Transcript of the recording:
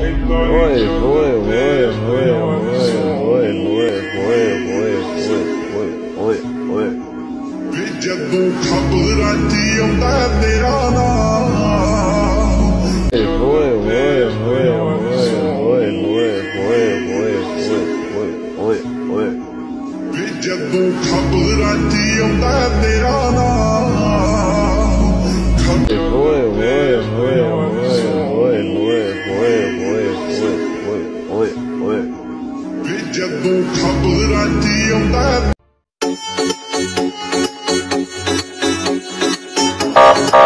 ਓਏ ਹੋਏ ਹੋਏ ਹੋਏ ਹੋਏ ਹੋਏ ਹੋਏ ਹੋਏ ਹੋਏ ਹੋਏ ਹੋਏ ਹੋਏ ਵੀ ਜਦੋਂ ਖਬਰਾਂ ਦੀ ਆਉਂਦਾ ਤੇਰਾ ਨਾਮ ਹੋਏ ਹੋਏ ਹੋਏ ਹੋਏ ਹੋਏ ਹੋਏ ਹੋਏ ਹੋਏ ਹੋਏ ਹੋਏ ਹੋਏ ਵੀ ਜਦੋਂ ਖਬਰਾਂ ਦੀ ਆਉਂਦਾ ਤੇਰਾ ਨਾਮ Uh-huh.